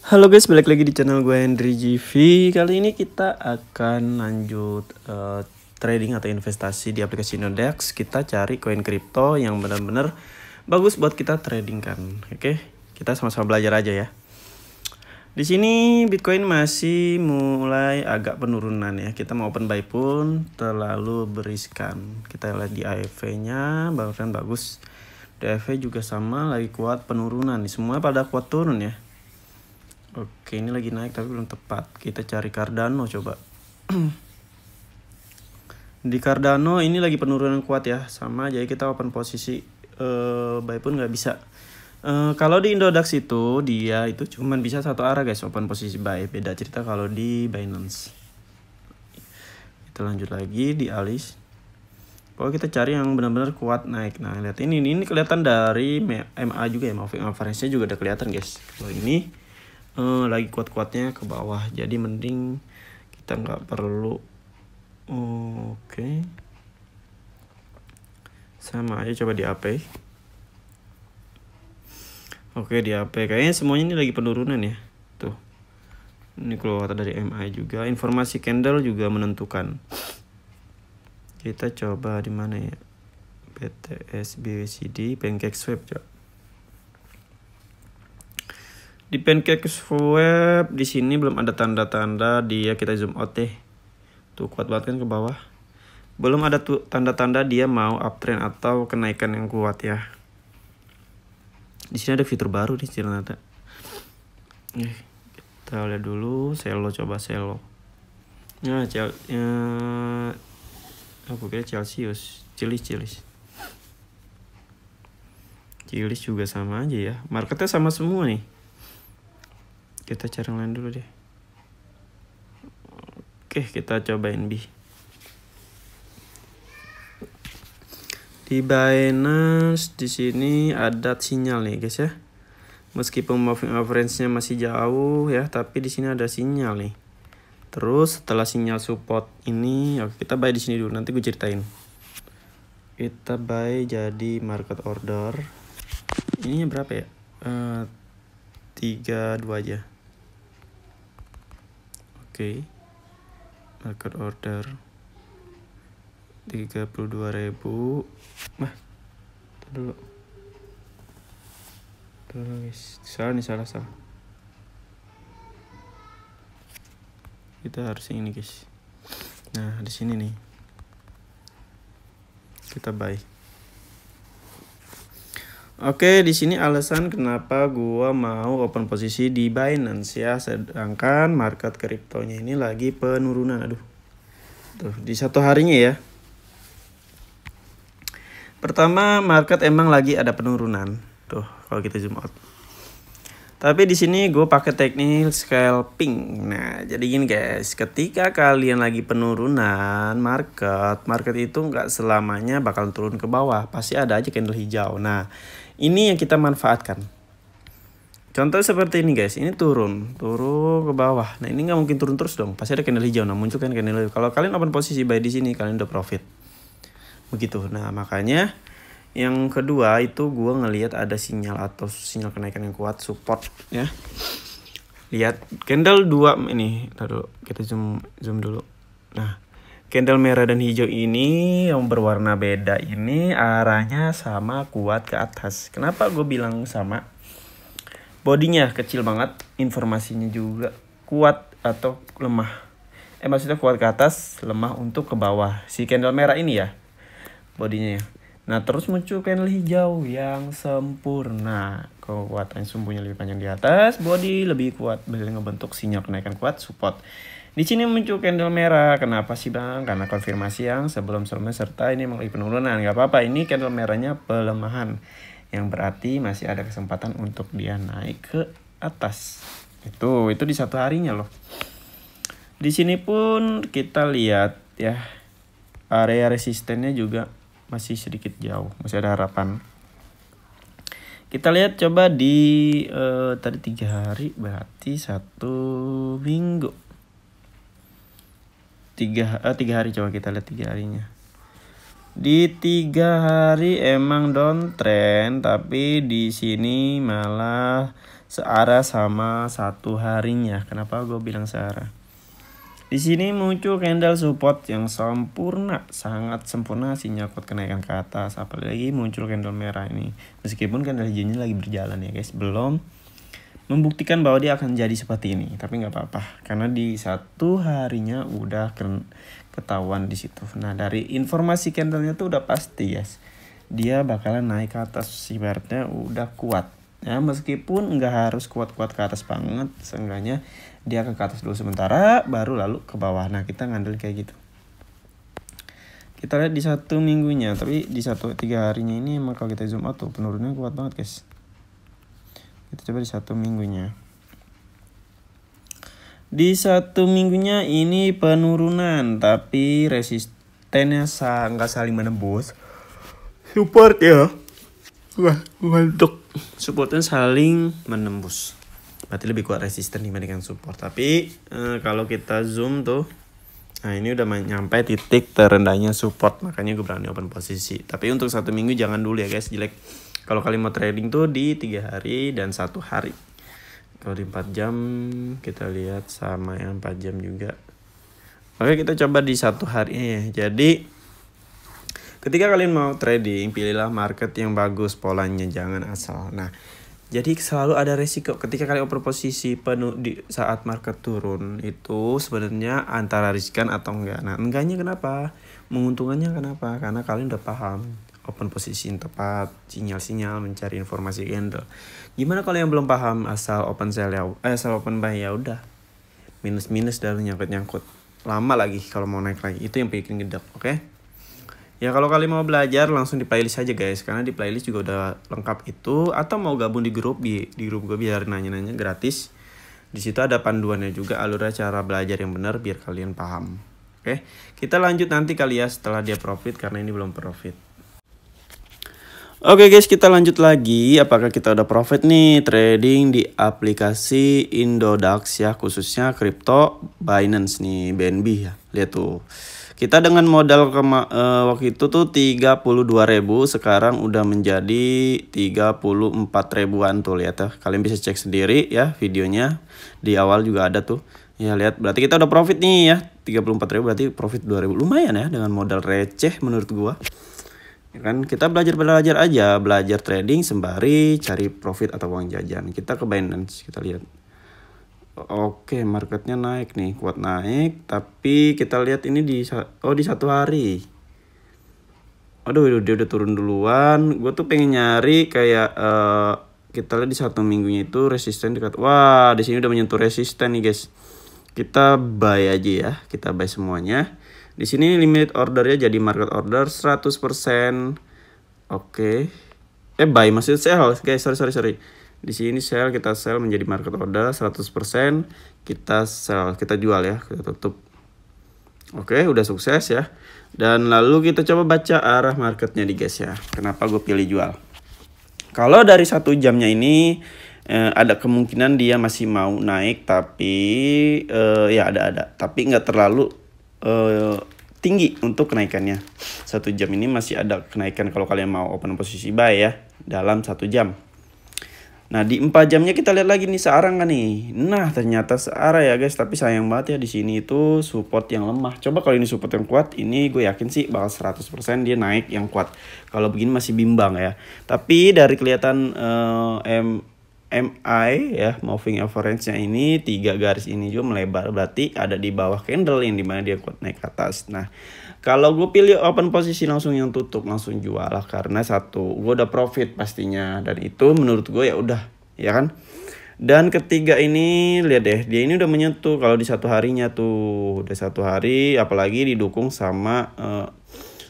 Halo guys, balik lagi di channel gue Henry GV. Kali ini kita akan lanjut uh, trading atau investasi di aplikasi Nodex. Kita cari koin kripto yang benar-benar bagus buat kita trading kan. Oke, kita sama-sama belajar aja ya. Di sini Bitcoin masih mulai agak penurunan ya. Kita mau open buy pun terlalu beriskan. Kita lihat di AFV-nya, bahkan bagus. DFV juga sama lagi kuat penurunan. Semua pada kuat turun ya. Oke, ini lagi naik tapi belum tepat. Kita cari Cardano coba. Di Cardano ini lagi penurunan kuat ya, sama jadi kita open posisi uh, buy pun nggak bisa. Uh, kalau di Indodax itu dia itu cuman bisa satu arah guys open posisi buy. Beda cerita kalau di Binance. Kita lanjut lagi di Alice. Kalau kita cari yang benar-benar kuat naik. Nah, lihat ini ini kelihatan dari MA juga ya, moving average-nya juga udah kelihatan guys. Kalau ini uh, lagi kuat-kuatnya ke bawah. Jadi mending kita nggak perlu. Oke. Okay. sama aja coba di AP oke di AP kayaknya semuanya ini lagi penurunan ya. Tuh. Ini keluar dari MI juga. Informasi candle juga menentukan. Kita coba di mana ya? BTS BCD pancake swap coba di pancake web. Di sini belum ada tanda-tanda. Dia kita zoom out deh. Tuh kuat banget kan ke bawah. Belum ada tuh tanda-tanda dia mau uptrend atau kenaikan yang kuat ya. Di sini ada fitur baru nih ternyata. Eh, kita lihat dulu. Selo coba selo. Ya cel ya. Aku kira Celsius. Cilis cilis. Cilis juga sama aja ya. Marketnya sama semua nih kita cari yang lain dulu deh. Oke kita cobain B. Di Binance di sini ada sinyal nih guys ya. Meskipun moving average-nya masih jauh ya tapi di sini ada sinyal nih. Terus setelah sinyal support ini oke kita buy di sini dulu. Nanti gue ceritain. Kita buy jadi market order. Ini berapa ya? Uh, tiga dua aja okay. market order. 32.000 Mah. Dulu. Guys. Salah nih salah salah. Kita harus ini guys. Nah di sini nih. Kita buy Oke, di sini alasan kenapa gua mau open posisi di Binance ya, sedangkan market kriptonya ini lagi penurunan. Aduh. Tuh, di satu harinya ya. Pertama, market emang lagi ada penurunan. Tuh, kalau kita zoom out. Tapi di sini gue pakai teknik scalping. Nah, jadi gini guys, ketika kalian lagi penurunan market, market itu nggak selamanya bakal turun ke bawah, pasti ada aja candle hijau. Nah, ini yang kita manfaatkan. Contoh seperti ini guys, ini turun, turun ke bawah. Nah ini nggak mungkin turun terus dong, pasti ada candle hijau. Nah muncul kan candle hijau. Kalau kalian open posisi buy di sini, kalian udah profit. Begitu. Nah makanya yang kedua itu gue ngelihat ada sinyal atau sinyal kenaikan yang kuat support ya. Lihat candle dua ini, dulu kita zoom zoom dulu. Nah, candle merah dan hijau ini yang berwarna beda ini arahnya sama kuat ke atas. Kenapa gue bilang sama? Bodinya kecil banget, informasinya juga kuat atau lemah. Eh maksudnya kuat ke atas, lemah untuk ke bawah. Si candle merah ini ya, bodinya ya. Nah terus muncul candle hijau yang sempurna. Kekuatan sumbunya lebih panjang di atas, body lebih kuat, bisa ngebentuk sinyal kenaikan kuat support. Di sini muncul candle merah. Kenapa sih bang? Karena konfirmasi yang sebelum-sebelumnya serta ini mengalami penurunan. Gak apa-apa, ini candle merahnya pelemahan. Yang berarti masih ada kesempatan untuk dia naik ke atas. Itu, itu di satu harinya loh. Di sini pun kita lihat ya area resistennya juga masih sedikit jauh, masih ada harapan. Kita lihat coba di uh, tadi tiga hari berarti satu minggu. Tiga, uh, tiga hari coba kita lihat tiga harinya. Di tiga hari emang downtrend tapi di sini malah searah sama satu harinya. Kenapa gue bilang searah? Di sini muncul candle support yang sempurna, sangat sempurna sinyal kuat kenaikan ke atas. Apalagi muncul candle merah ini. Meskipun candle hijaunya lagi berjalan ya guys, belum membuktikan bahwa dia akan jadi seperti ini. Tapi nggak apa-apa, karena di satu harinya udah ketahuan di situ. Nah dari informasi candlenya tuh udah pasti guys, dia bakalan naik ke atas. Ibaratnya udah kuat. Ya meskipun nggak harus kuat-kuat ke atas banget, seenggaknya dia ke atas dulu sementara baru lalu ke bawah. Nah kita ngandelin kayak gitu. Kita lihat di satu minggunya tapi di satu tiga harinya ini emang kalau kita zoom out tuh penurunannya kuat banget guys. Kita coba di satu minggunya. Di satu minggunya ini penurunan tapi resistennya nggak saling menembus. Support ya. Wah, untuk supportnya saling menembus berarti lebih kuat resisten dibandingkan support. Tapi e, kalau kita zoom tuh nah ini udah nyampe titik terendahnya support. Makanya gue berani open posisi. Tapi untuk satu minggu jangan dulu ya guys. Jelek. Kalau kalian mau trading tuh di tiga hari dan satu hari. Kalau di 4 jam kita lihat sama yang 4 jam juga. Oke kita coba di satu hari. Ya jadi ketika kalian mau trading pilihlah market yang bagus polanya. Jangan asal. Nah jadi selalu ada resiko ketika kalian oper posisi penuh di saat market turun itu sebenarnya antara riskan atau enggak. Nah, enggaknya kenapa? Menguntungkannya kenapa? Karena kalian udah paham open posisi yang tepat, sinyal-sinyal mencari informasi candle. Gimana kalau yang belum paham asal open sell ya, eh, asal open buy ya udah. Minus-minus dan nyangkut-nyangkut. Lama lagi kalau mau naik lagi. Itu yang bikin gedek, oke? Okay? Ya kalau kalian mau belajar langsung di playlist aja guys karena di playlist juga udah lengkap itu atau mau gabung di grup di di grup gue biar nanya-nanya gratis. Di situ ada panduannya juga alurnya cara belajar yang benar biar kalian paham. Oke, kita lanjut nanti kali ya setelah dia profit karena ini belum profit. Oke guys, kita lanjut lagi. Apakah kita udah profit nih trading di aplikasi Indodax ya, khususnya crypto Binance nih, BNB ya. Lihat tuh. Kita dengan modal kema uh, waktu itu tuh 32 ribu sekarang udah menjadi 34 ribuan tuh lihat ya. Kalian bisa cek sendiri ya videonya. Di awal juga ada tuh. Ya lihat berarti kita udah profit nih ya. 34 ribu berarti profit 2 ribu. Lumayan ya dengan modal receh menurut gua. Ya kan kita belajar-belajar aja, belajar trading sembari cari profit atau uang jajan. Kita ke Binance, kita lihat. Oke, marketnya naik nih, kuat naik. Tapi kita lihat ini di oh di satu hari. Aduh, dia udah turun duluan. Gue tuh pengen nyari kayak uh, kita lihat di satu minggunya itu resisten dekat. Wah, di sini udah menyentuh resisten nih guys. Kita buy aja ya, kita buy semuanya. Di sini limit ordernya jadi market order 100%. Oke. Eh buy maksud sell guys, sorry sorry sorry di sini sell kita sell menjadi market order 100% kita sell kita jual ya kita tutup. Oke udah sukses ya. Dan lalu kita coba baca arah marketnya di guys ya. Kenapa gue pilih jual? Kalau dari satu jamnya ini eh, ada kemungkinan dia masih mau naik tapi eh, ya ada ada. Tapi nggak terlalu eh, tinggi untuk kenaikannya. Satu jam ini masih ada kenaikan kalau kalian mau open posisi buy ya dalam satu jam Nah di 4 jamnya kita lihat lagi nih searang kan nih. Nah ternyata searah ya guys. Tapi sayang banget ya di sini itu support yang lemah. Coba kalau ini support yang kuat, ini gue yakin sih bakal 100% dia naik yang kuat. Kalau begini masih bimbang ya. Tapi dari kelihatan uh, M MI ya moving average-nya ini tiga garis ini juga melebar berarti ada di bawah candle yang di mana dia kuat naik ke atas. Nah kalau gue pilih open posisi langsung yang tutup langsung jual lah karena satu gue udah profit pastinya dan itu menurut gue ya udah ya kan. Dan ketiga ini lihat deh dia ini udah menyentuh kalau di satu harinya tuh udah satu hari apalagi didukung sama uh,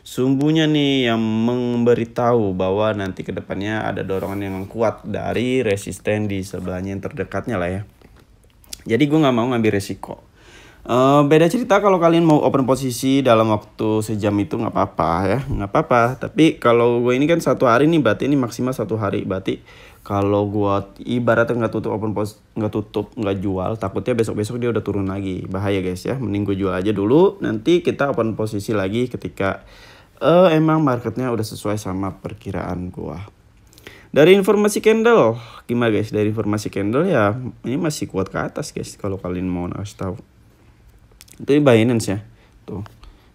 sumbunya nih yang memberitahu bahwa nanti ke depannya ada dorongan yang kuat dari resisten di sebelahnya yang terdekatnya lah ya. Jadi gue nggak mau ngambil resiko. Uh, beda cerita kalau kalian mau open posisi dalam waktu sejam itu nggak apa-apa ya nggak apa-apa tapi kalau gue ini kan satu hari nih berarti ini maksimal satu hari berarti kalau gue ibaratnya nggak tutup open pos nggak tutup nggak jual takutnya besok besok dia udah turun lagi bahaya guys ya mending gue jual aja dulu nanti kita open posisi lagi ketika uh, emang marketnya udah sesuai sama perkiraan gue Dari informasi candle, gimana guys? Dari informasi candle ya ini masih kuat ke atas guys kalau kalian mau ngasih tahu. Itu Binance ya. Tuh.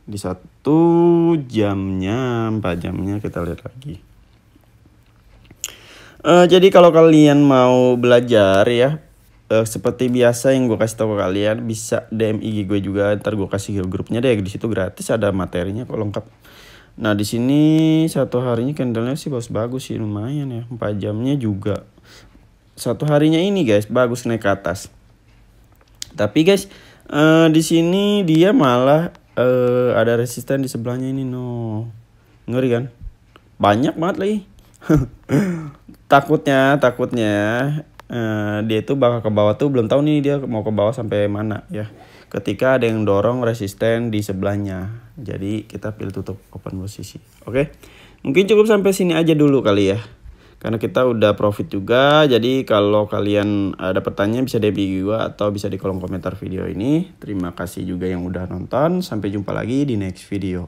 Di satu jamnya, empat jamnya kita lihat lagi. Uh, jadi kalau kalian mau belajar ya uh, seperti biasa yang gue kasih tahu ke kalian bisa DM IG gue juga ntar gue kasih grupnya deh di situ gratis ada materinya kok lengkap. Nah di sini satu harinya candlenya sih bagus bagus sih lumayan ya empat jamnya juga. Satu harinya ini guys bagus naik ke atas. Tapi guys uh, di sini dia malah uh, ada resisten di sebelahnya ini no. Ngeri kan? Banyak banget lagi takutnya takutnya uh, dia itu bakal ke bawah tuh belum tahu nih dia mau ke bawah sampai mana ya ketika ada yang dorong resisten di sebelahnya. Jadi kita pilih tutup open posisi. Oke. Mungkin cukup sampai sini aja dulu kali ya. Karena kita udah profit juga. Jadi kalau kalian ada pertanyaan bisa DM gue atau bisa di kolom komentar video ini. Terima kasih juga yang udah nonton. Sampai jumpa lagi di next video.